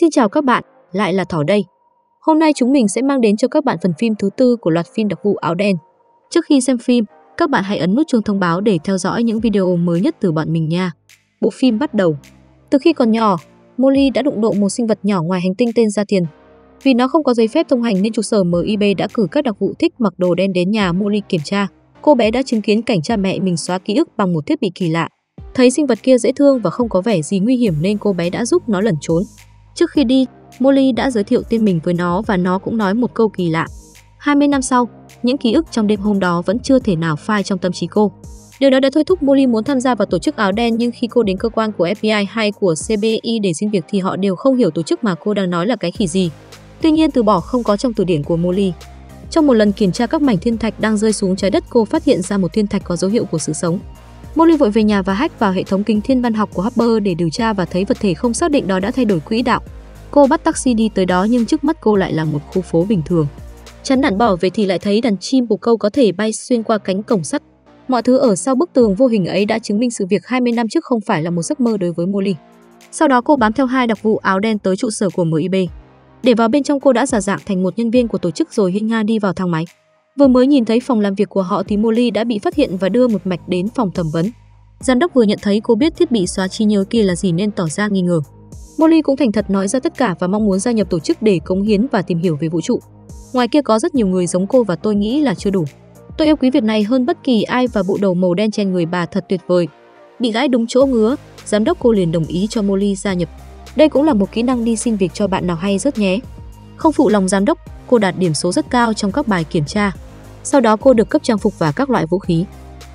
Xin chào các bạn, lại là Thỏ đây. Hôm nay chúng mình sẽ mang đến cho các bạn phần phim thứ tư của loạt phim đặc vụ áo đen. Trước khi xem phim, các bạn hãy ấn nút chuông thông báo để theo dõi những video mới nhất từ bọn mình nha. Bộ phim bắt đầu. Từ khi còn nhỏ, Molly đã đụng độ một sinh vật nhỏ ngoài hành tinh tên Gia Tiền. Vì nó không có giấy phép thông hành nên trụ sở MIB đã cử các đặc vụ thích mặc đồ đen đến nhà Molly kiểm tra. Cô bé đã chứng kiến cảnh cha mẹ mình xóa ký ức bằng một thiết bị kỳ lạ. Thấy sinh vật kia dễ thương và không có vẻ gì nguy hiểm nên cô bé đã giúp nó lẩn trốn. Trước khi đi, Molly đã giới thiệu tên mình với nó và nó cũng nói một câu kỳ lạ. 20 năm sau, những ký ức trong đêm hôm đó vẫn chưa thể nào phai trong tâm trí cô. Điều đó đã thôi thúc Molly muốn tham gia vào tổ chức áo đen nhưng khi cô đến cơ quan của FBI hay của CBI để xin việc thì họ đều không hiểu tổ chức mà cô đang nói là cái khỉ gì. Tuy nhiên từ bỏ không có trong từ điển của Molly. Trong một lần kiểm tra các mảnh thiên thạch đang rơi xuống trái đất, cô phát hiện ra một thiên thạch có dấu hiệu của sự sống. Molly vội về nhà và hack vào hệ thống kính thiên văn học của Hubble để điều tra và thấy vật thể không xác định đó đã thay đổi quỹ đạo. Cô bắt taxi đi tới đó nhưng trước mắt cô lại là một khu phố bình thường. Chắn đạn bỏ về thì lại thấy đàn chim bồ câu có thể bay xuyên qua cánh cổng sắt. Mọi thứ ở sau bức tường vô hình ấy đã chứng minh sự việc 20 năm trước không phải là một giấc mơ đối với Molly. Sau đó cô bám theo hai đặc vụ áo đen tới trụ sở của MIB. Để vào bên trong cô đã giả dạng thành một nhân viên của tổ chức rồi hiên nga đi vào thang máy. Vừa mới nhìn thấy phòng làm việc của họ thì Molly đã bị phát hiện và đưa một mạch đến phòng thẩm vấn. Giám đốc vừa nhận thấy cô biết thiết bị xóa trí nhớ kia là gì nên tỏ ra nghi ngờ. Molly cũng thành thật nói ra tất cả và mong muốn gia nhập tổ chức để cống hiến và tìm hiểu về vũ trụ. Ngoài kia có rất nhiều người giống cô và tôi nghĩ là chưa đủ. Tôi yêu quý việc này hơn bất kỳ ai và bộ đầu màu đen trên người bà thật tuyệt vời. Bị gãi đúng chỗ ngứa, giám đốc cô liền đồng ý cho Molly gia nhập. Đây cũng là một kỹ năng đi xin việc cho bạn nào hay rất nhé. Không phụ lòng giám đốc, cô đạt điểm số rất cao trong các bài kiểm tra. Sau đó cô được cấp trang phục và các loại vũ khí.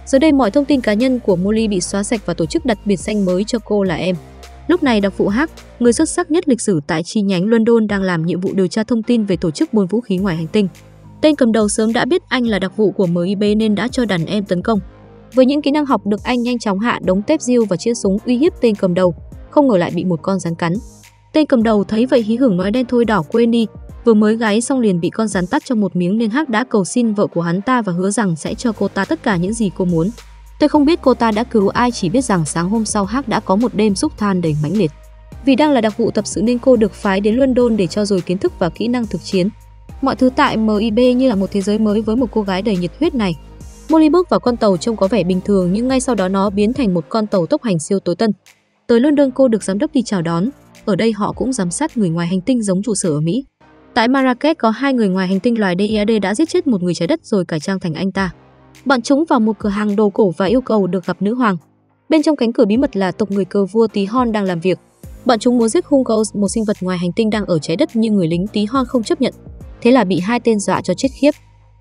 Giờ đây mọi thông tin cá nhân của Molly bị xóa sạch và tổ chức đặt biệt danh mới cho cô là em. Lúc này đặc vụ Hắc, người xuất sắc nhất lịch sử tại chi nhánh London đang làm nhiệm vụ điều tra thông tin về tổ chức buôn vũ khí ngoài hành tinh. Tên cầm đầu sớm đã biết anh là đặc vụ của MIB nên đã cho đàn em tấn công. Với những kỹ năng học được anh nhanh chóng hạ đống tép diêu và chĩa súng uy hiếp tên cầm đầu, không ngờ lại bị một con rắn cắn. Tên cầm đầu thấy vậy hí hưởng nói đen thôi đỏ quên đi, vừa mới gáy xong liền bị con rắn tắt cho một miếng nên Hắc đã cầu xin vợ của hắn ta và hứa rằng sẽ cho cô ta tất cả những gì cô muốn. Tôi không biết cô ta đã cứu ai, chỉ biết rằng sáng hôm sau Hắc đã có một đêm xúc than đầy mãnh liệt. Vì đang là đặc vụ tập sự nên cô được phái đến London để cho dồi kiến thức và kỹ năng thực chiến. Mọi thứ tại MIB như là một thế giới mới với một cô gái đầy nhiệt huyết này. Molly bước vào con tàu trông có vẻ bình thường, nhưng ngay sau đó nó biến thành một con tàu tốc hành siêu tối tân. Tới London cô được giám đốc đi chào đón. Ở đây họ cũng giám sát người ngoài hành tinh giống trụ sở ở Mỹ. Tại Marrakech có hai người ngoài hành tinh loài DIAD đã giết chết một người trái đất rồi cải trang thành anh ta. Bọn chúng vào một cửa hàng đồ cổ và yêu cầu được gặp nữ hoàng. Bên trong cánh cửa bí mật là tộc người cờ vua Tí Hon đang làm việc. Bọn chúng muốn giết Hungos, một sinh vật ngoài hành tinh đang ở trái đất nhưng người lính Tí Hon không chấp nhận. Thế là bị hai tên dọa cho chết khiếp.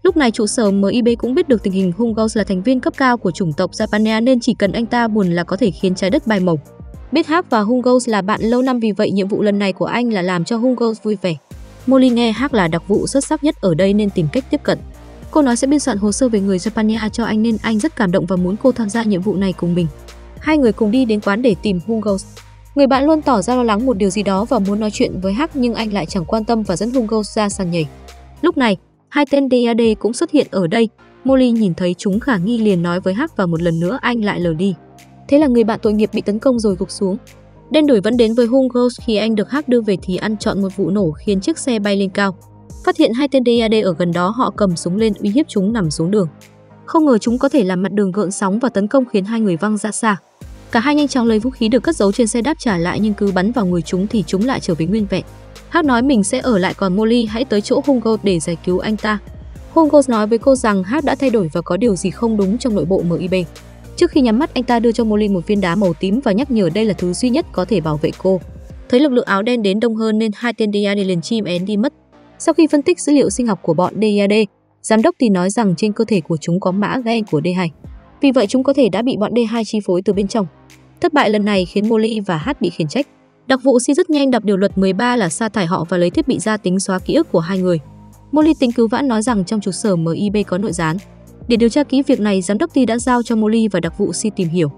Lúc này trụ sở MIB cũng biết được tình hình Hungos là thành viên cấp cao của chủng tộc Japania nên chỉ cần anh ta buồn là có thể khiến trái đất bay màu. Biết Hap và Hungos là bạn lâu năm vì vậy nhiệm vụ lần này của anh là làm cho Hungos vui vẻ. Molly nghe Hak là đặc vụ xuất sắc nhất ở đây nên tìm cách tiếp cận. Cô nói sẽ biên soạn hồ sơ về người Japania cho anh nên anh rất cảm động và muốn cô tham gia nhiệm vụ này cùng mình. Hai người cùng đi đến quán để tìm Hungos. Người bạn luôn tỏ ra lo lắng một điều gì đó và muốn nói chuyện với Hắc nhưng anh lại chẳng quan tâm và dẫn Hungos ra sàn nhảy. Lúc này, hai tên DAD cũng xuất hiện ở đây. Molly nhìn thấy chúng khả nghi liền nói với Hắc và một lần nữa anh lại lờ đi. Thế là người bạn tội nghiệp bị tấn công rồi gục xuống. Đen đuổi vẫn đến với Hungos khi anh được Hắc đưa về thì ăn chọn một vụ nổ khiến chiếc xe bay lên cao. Phát hiện hai tên DAD ở gần đó, họ cầm súng lên uy hiếp chúng nằm xuống đường. Không ngờ chúng có thể làm mặt đường gợn sóng và tấn công khiến hai người văng ra xa. Cả hai nhanh chóng lấy vũ khí được cất giấu trên xe đáp trả lại nhưng cứ bắn vào người chúng thì chúng lại trở về nguyên vẹn. Hắc nói mình sẽ ở lại còn Molly, hãy tới chỗ Hungo để giải cứu anh ta. Hungo nói với cô rằng Hắc đã thay đổi và có điều gì không đúng trong nội bộ MIB. Trước khi nhắm mắt anh ta đưa cho Molly một viên đá màu tím và nhắc nhở đây là thứ duy nhất có thể bảo vệ cô. Thấy lực lượng áo đen đến đông hơn nên hai tên DAD liền chim én đi mất. Sau khi phân tích dữ liệu sinh học của bọn DAD, giám đốc thì nói rằng trên cơ thể của chúng có mã gen của D2. Vì vậy chúng có thể đã bị bọn D2 chi phối từ bên trong. Thất bại lần này khiến Molly và H bị khiển trách. Đặc vụ Si rất nhanh đọc điều luật 13 là sa thải họ và lấy thiết bị ra tính xóa ký ức của hai người. Molly tính cứu vãn nói rằng trong trụ sở MIB có nội gián. Để điều tra kỹ việc này, giám đốc Ty đã giao cho Molly và đặc vụ Si tìm hiểu.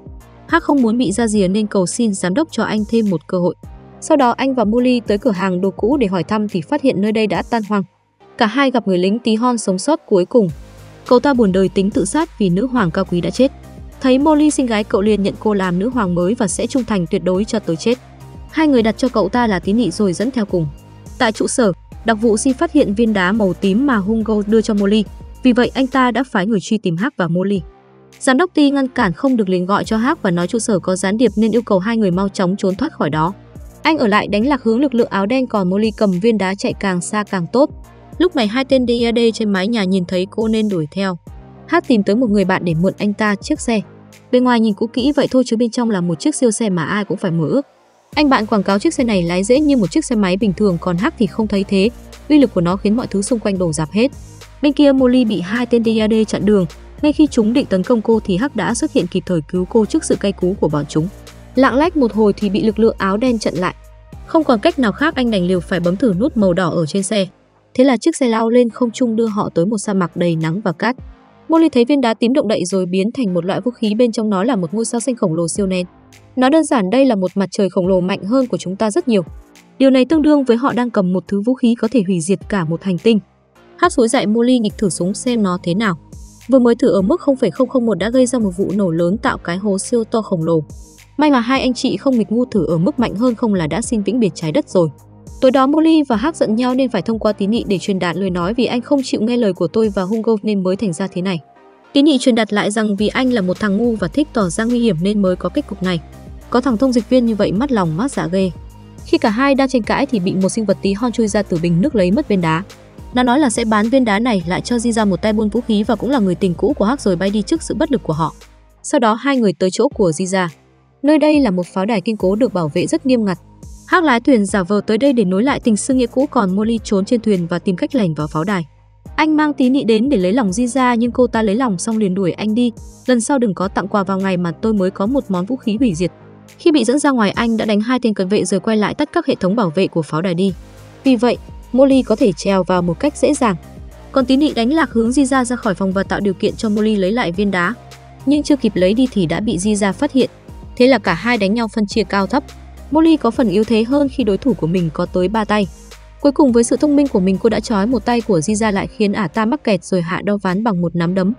Hắc không muốn bị ra rìa nên cầu xin giám đốc cho anh thêm một cơ hội. Sau đó anh và Molly tới cửa hàng đồ cũ để hỏi thăm thì phát hiện nơi đây đã tan hoang. Cả hai gặp người lính tí hon sống sót cuối cùng. Cậu ta buồn đời tính tự sát vì nữ hoàng cao quý đã chết. Thấy Molly xinh gái cậu liền nhận cô làm nữ hoàng mới và sẽ trung thành tuyệt đối cho tới chết. Hai người đặt cho cậu ta là tín nghị rồi dẫn theo cùng. Tại trụ sở, đặc vụ Si phát hiện viên đá màu tím mà Hungo đưa cho Molly. Vì vậy, anh ta đã phái người truy tìm Hắc và Molly. Giám đốc Ti ngăn cản không được liền gọi cho Hắc và nói trụ sở có gián điệp nên yêu cầu hai người mau chóng trốn thoát khỏi đó. Anh ở lại đánh lạc hướng lực lượng áo đen còn Molly cầm viên đá chạy càng xa càng tốt. Lúc này hai tên DAD trên mái nhà nhìn thấy cô nên đuổi theo. Hát tìm tới một người bạn để mượn anh ta chiếc xe. Bên ngoài nhìn cũ kỹ vậy thôi chứ bên trong là một chiếc siêu xe mà ai cũng phải mơ ước. Anh bạn quảng cáo chiếc xe này lái dễ như một chiếc xe máy bình thường còn Hắc thì không thấy thế. Uy lực của nó khiến mọi thứ xung quanh đổ dạp hết. Bên kia Molly bị hai tên DAD chặn đường. Ngay khi chúng định tấn công cô thì Hắc đã xuất hiện kịp thời cứu cô trước sự cay cú của bọn chúng. Lạng lách một hồi thì bị lực lượng áo đen chặn lại. Không còn cách nào khác, anh đành liều phải bấm thử nút màu đỏ ở trên xe. Thế là chiếc xe lao lên không trung đưa họ tới một sa mạc đầy nắng và cát. Molly thấy viên đá tím động đậy rồi biến thành một loại vũ khí bên trong nó là một ngôi sao xanh khổng lồ siêu nén. Nó đơn giản đây là một mặt trời khổng lồ mạnh hơn của chúng ta rất nhiều. Điều này tương đương với họ đang cầm một thứ vũ khí có thể hủy diệt cả một hành tinh. Hát suối dạy Molly nghịch thử súng xem nó thế nào. Vừa mới thử ở mức 0,001 đã gây ra một vụ nổ lớn tạo cái hố siêu to khổng lồ. May mà hai anh chị không nghịch ngu thử ở mức mạnh hơn không là đã xin vĩnh biệt trái đất rồi. Tối đó Molly và Hắc giận nhau nên phải thông qua tín nghị để truyền đạt lời nói vì anh không chịu nghe lời của tôi và Hungo nên mới thành ra thế này. Tín nghị truyền đạt lại rằng vì anh là một thằng ngu và thích tỏ ra nguy hiểm nên mới có kết cục này. Có thằng thông dịch viên như vậy mắt lòng mát dạ ghê. Khi cả hai đang tranh cãi thì bị một sinh vật tí hon chui ra từ bình nước lấy mất viên đá. Nó nói là sẽ bán viên đá này lại cho Di ra một tay buôn vũ khí và cũng là người tình cũ của Hắc rồi bay đi trước sự bất lực của họ. Sau đó hai người tới chỗ của Di ra. Nơi đây là một pháo đài kiên cố được bảo vệ rất nghiêm ngặt. Hắc lái thuyền giả vờ tới đây để nối lại tình xưa nghĩa cũ còn Molly trốn trên thuyền và tìm cách lẻn vào pháo đài. Anh mang tí nị đến để lấy lòng Di ra nhưng cô ta lấy lòng xong liền đuổi anh đi. Lần sau đừng có tặng quà vào ngày mà tôi mới có một món vũ khí hủy diệt. Khi bị dẫn ra ngoài anh đã đánh hai tên cận vệ rồi quay lại tắt các hệ thống bảo vệ của pháo đài đi. Vì vậy, Molly có thể trèo vào một cách dễ dàng. Còn tín nị đánh lạc hướng Di ra khỏi phòng và tạo điều kiện cho Molly lấy lại viên đá. Nhưng chưa kịp lấy đi thì đã bị Di phát hiện. Thế là cả hai đánh nhau phân chia cao thấp. Molly có phần yếu thế hơn khi đối thủ của mình có tới 3 tay. Cuối cùng với sự thông minh của mình, cô đã trói một tay của Di lại khiến ả ta mắc kẹt rồi hạ đo ván bằng một nắm đấm.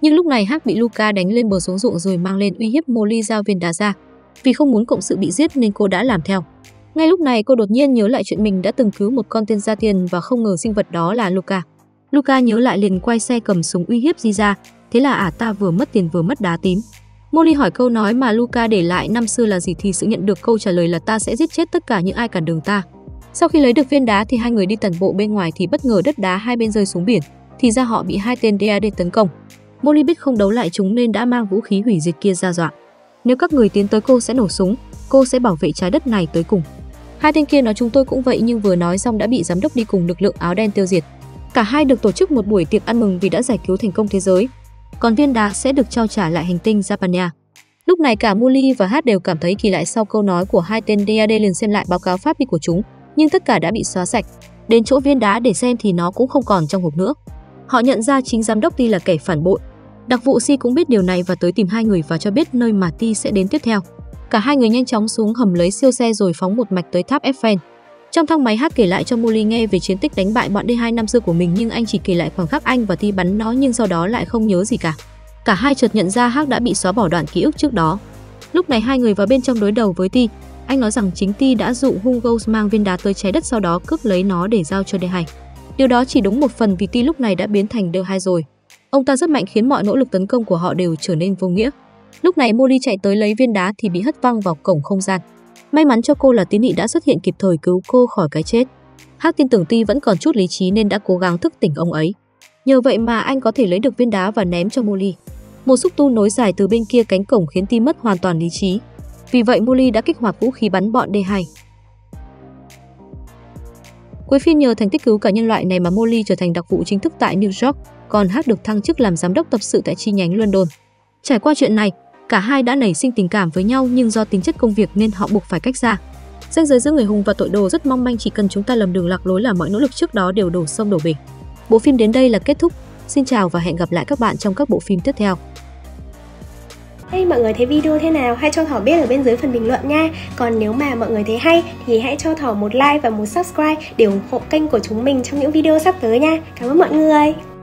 Nhưng lúc này Hắc bị Luca đánh lên bờ xuống ruộng rồi mang lên uy hiếp Molly giao viên đá ra. Vì không muốn cộng sự bị giết nên cô đã làm theo. Ngay lúc này cô đột nhiên nhớ lại chuyện mình đã từng cứu một con tên gia tiền và không ngờ sinh vật đó là Luca. Luca nhớ lại liền quay xe cầm súng uy hiếp Giza, thế là ả ta vừa mất tiền vừa mất đá tím. Molly hỏi câu nói mà Luca để lại năm xưa là gì thì sự nhận được câu trả lời là ta sẽ giết chết tất cả những ai cản đường ta. Sau khi lấy được viên đá thì hai người đi tàn bộ bên ngoài thì bất ngờ đất đá hai bên rơi xuống biển, thì ra họ bị hai tên DAD tấn công. Molly biết không đấu lại chúng nên đã mang vũ khí hủy diệt kia ra dọa. Nếu các người tiến tới cô sẽ nổ súng, cô sẽ bảo vệ trái đất này tới cùng. Hai tên kia nói chúng tôi cũng vậy nhưng vừa nói xong đã bị giám đốc đi cùng lực lượng áo đen tiêu diệt. Cả hai được tổ chức một buổi tiệc ăn mừng vì đã giải cứu thành công thế giới. Còn viên đá sẽ được trao trả lại hành tinh Japania. Lúc này cả Molly và Hát đều cảm thấy kỳ lạ sau câu nói của hai tên DAD liền xem lại báo cáo pháp đi của chúng, nhưng tất cả đã bị xóa sạch. Đến chỗ viên đá để xem thì nó cũng không còn trong hộp nữa. Họ nhận ra chính giám đốc Ti là kẻ phản bội. Đặc vụ Si cũng biết điều này và tới tìm hai người và cho biết nơi mà Ti sẽ đến tiếp theo. Cả hai người nhanh chóng xuống hầm lấy siêu xe rồi phóng một mạch tới tháp Eiffel. Trong thang máy Hát kể lại cho Molly nghe về chiến tích đánh bại bọn D2 năm xưa của mình, nhưng anh chỉ kể lại khoảng khắc anh và Ti bắn nó, nhưng sau đó lại không nhớ gì cả. Cả hai chợt nhận ra Hát đã bị xóa bỏ đoạn ký ức trước đó. Lúc này hai người vào bên trong đối đầu với Ti. Anh nói rằng chính Ti đã dụ Hugo mang viên đá tới trái đất sau đó cướp lấy nó để giao cho D2. Điều đó chỉ đúng một phần vì Ti lúc này đã biến thành D2 rồi. Ông ta rất mạnh khiến mọi nỗ lực tấn công của họ đều trở nên vô nghĩa. Lúc này Molly chạy tới lấy viên đá thì bị hất văng vào cổng không gian. May mắn cho cô là tín nghị đã xuất hiện kịp thời cứu cô khỏi cái chết. Hắc tin tưởng Ti vẫn còn chút lý trí nên đã cố gắng thức tỉnh ông ấy. Nhờ vậy mà anh có thể lấy được viên đá và ném cho Molly. Một xúc tu nối dài từ bên kia cánh cổng khiến Ti mất hoàn toàn lý trí. Vì vậy Molly đã kích hoạt vũ khí bắn bọn D2. Cuối phim nhờ thành tích cứu cả nhân loại này mà Molly trở thành đặc vụ chính thức tại New York, còn Hắc được thăng chức làm giám đốc tập sự tại chi nhánh London. Trải qua chuyện này, cả hai đã nảy sinh tình cảm với nhau nhưng do tính chất công việc nên họ buộc phải cách xa. Ranh giới giữa người hùng và tội đồ rất mong manh chỉ cần chúng ta lầm đường lạc lối là mọi nỗ lực trước đó đều đổ sông đổ bể. Bộ phim đến đây là kết thúc. Xin chào và hẹn gặp lại các bạn trong các bộ phim tiếp theo. Hey, mọi người thấy video thế nào? Hãy cho Thỏ biết ở bên dưới phần bình luận nha. Còn nếu mà mọi người thấy hay thì hãy cho Thỏ một like và một subscribe để ủng hộ kênh của chúng mình trong những video sắp tới nha. Cảm ơn mọi người.